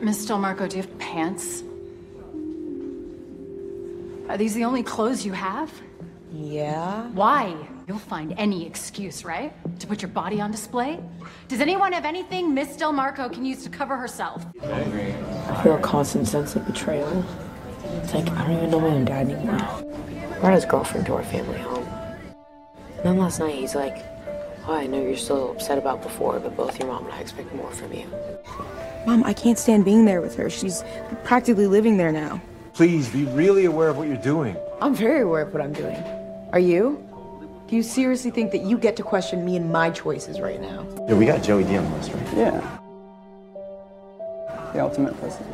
Miss Del Marco, do you have pants? Are these the only clothes you have? Yeah. Why? You'll find any excuse, right? To put your body on display? Does anyone have anything Miss Del Marco can use to cover herself? I feel a constant sense of betrayal. It's like I don't even know my own dad anymore. Brought his girlfriend to our family home. And then last night he's like, Oh, I know you're still upset about before, but both your mom and I expect more from you. Mom, I can't stand being there with her. She's practically living there now. Please be really aware of what you're doing. I'm very aware of what I'm doing. Are you? Do you seriously think that you get to question me and my choices right now? Yeah, we got Joey D on the list, right? Yeah. The ultimate pussy.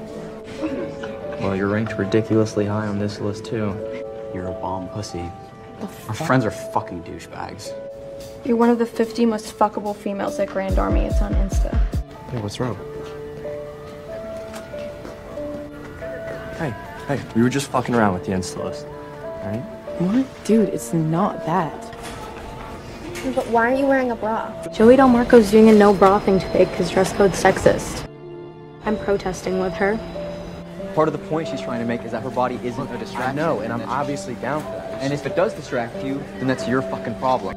Well, you're ranked ridiculously high on this list, too. You're a bomb pussy. Our friends are fucking douchebags. You're one of the 50 most fuckable females at Grand Army. It's on Insta. Hey, what's wrong? Hey, hey, we were just fucking around with the Insta list, alright? What? Dude, it's not that. But why aren't you wearing a bra? Joey Del Marco's doing a no bra thing today because dress code's sexist. I'm protesting with her. Part of the point she's trying to make is that her body isn't a distraction. I know, and I'm obviously down for that. And if it does distract you, then that's your fucking problem.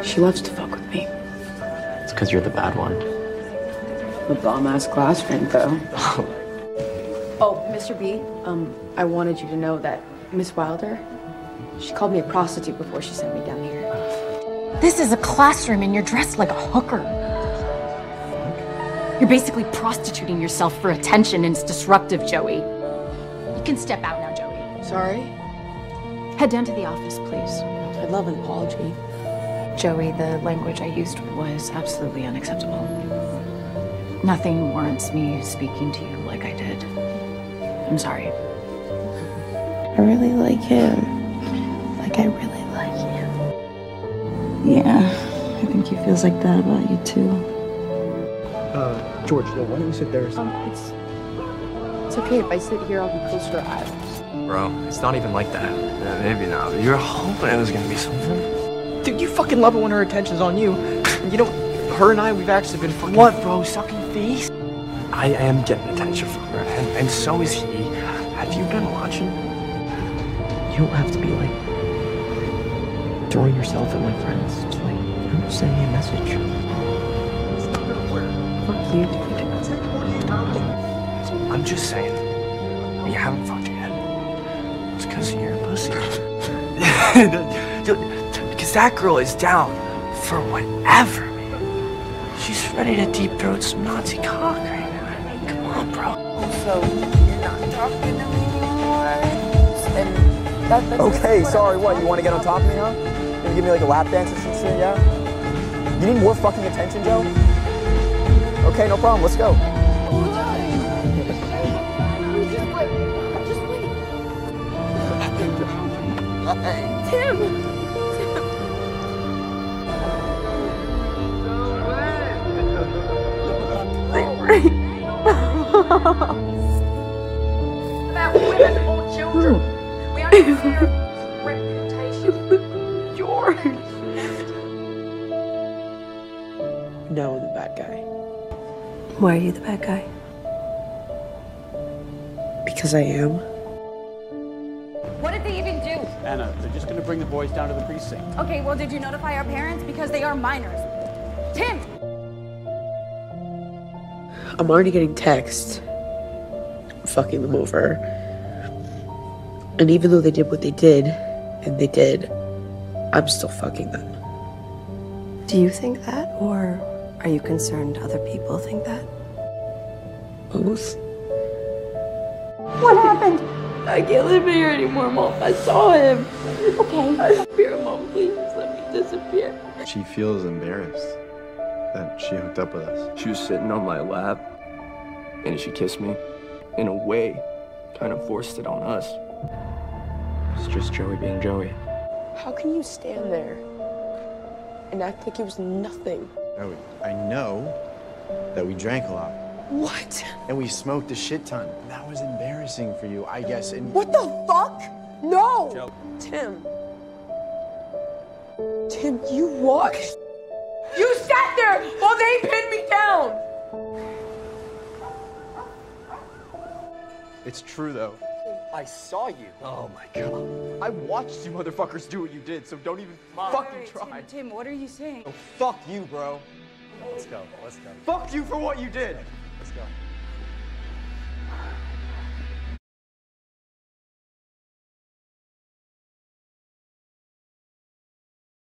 She loves to fuck with me. It's because you're the bad one. The bomb ass class ring, though. oh, Mr. B, um, I wanted you to know that Miss Wilder, she called me a prostitute before she sent me down here. This is a classroom and you're dressed like a hooker. You're basically prostituting yourself for attention and it's disruptive, Joey. You can step out now, Joey. Sorry? Head down to the office, please. I'd love an apology. Joey, the language I used was absolutely unacceptable. Nothing warrants me speaking to you like I did. I'm sorry. I really like him. Like, I really like him. Yeah, I think he feels like that about you too. Uh, George, why don't you sit there? Um, it's, it's okay if I sit here, I'll be closer to Iris. Bro, it's not even like that. Yeah, maybe not. You're hoping it was gonna be something. Dude, you fucking love it when her attention's on you. You know, her and I, we've actually been fucking. What, bro? Sucking face? I am getting attention from her, and, and so is he. Have you been watching? You don't have to be like throwing yourself at my friends. Just like, I'm just sending you a message. Fuck you, dude. I'm just saying. You haven't fucked yet. It's because you're a pussy. Because that girl is down for whatever, man. She's ready to deep throat some Nazi cock right now. I mean, come on, bro. So, you're not talking to me anymore? And that, that's Okay, sorry, what? You want to get on top of me now? You gonna give me like a lap dance or some shit, yeah? You need more fucking attention, Joe? Okay, no problem, let's go. About women or children. We understand hmm. reputation. George! No, the bad guy. Why are you the bad guy? Because I am. What did they even do? Anna, they're just gonna bring the boys down to the precinct. Okay, well, did you notify our parents? Because they are minors. Tim! I'm already getting texts. Fucking them over. And even though they did what they did, and they did, I'm still fucking them. Do you think that, or are you concerned other people think that? Both. What happened? I can't live here anymore, Mom. I saw him. Okay. I disappear, Mom. Please let me disappear. She feels embarrassed that she hooked up with us. She was sitting on my lap, and she kissed me. In a way, kind of forced it on us. It's just Joey being Joey. How can you stand there and act like it was nothing? Joey, I know that we drank a lot What? and we smoked a shit ton. That was embarrassing for you, I guess. And What the fuck? No! Tim. Tim, you watched. You sat there while they pinned me down! It's true though. I saw you. Oh my god. I watched you motherfuckers do what you did, so don't even fucking try. Tim, what are you saying? Oh, fuck you, bro. Let's go. Let's go. Fuck you for what you did. Let's go.